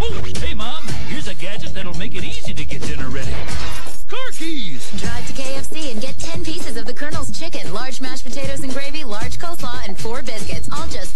Oh, hey, Mom. Here's a gadget that'll make it easy to get dinner ready. Car keys. Drive to KFC and get 10 pieces of the Colonel's chicken, large mashed potatoes and gravy, large coleslaw, and four biscuits. All just